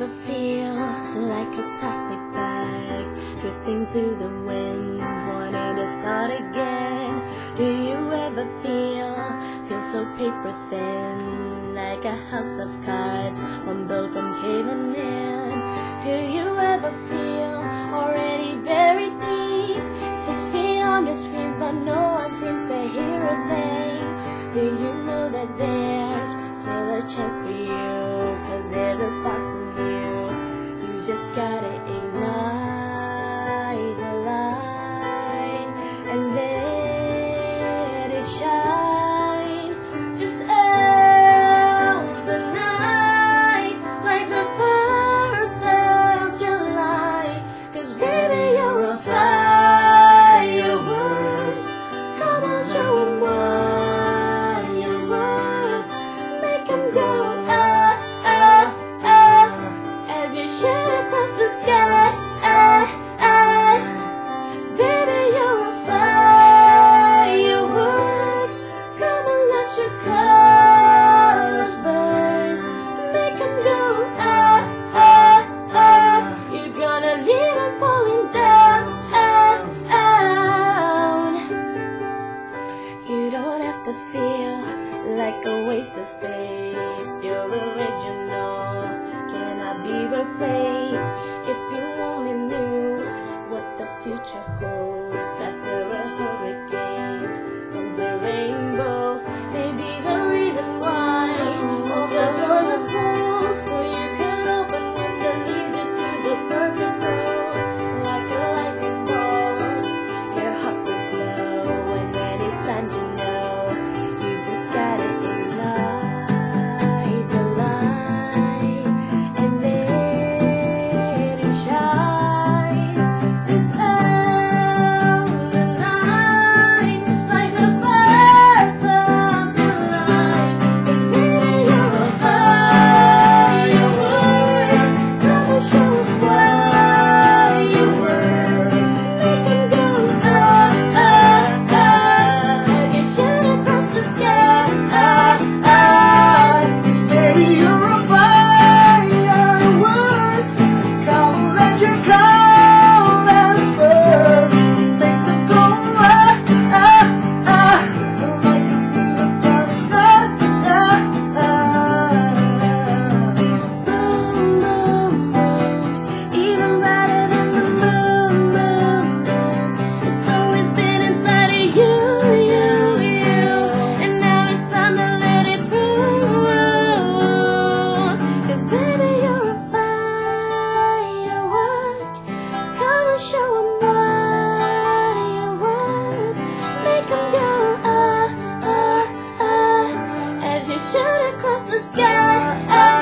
ever feel like a plastic bag drifting through the wind, wanting to start again? Do you ever feel feel so paper thin, like a house of cards, one blow from caving in? Do you ever feel already buried deep, six feet on your screens, but no one seems to hear a thing? Do you know that there's still a chance for you? Cause there's a spark in you, you just gotta ignite. to feel like a waste of space. You're original, cannot be replaced. shoot across the sky. Uh, uh. Oh.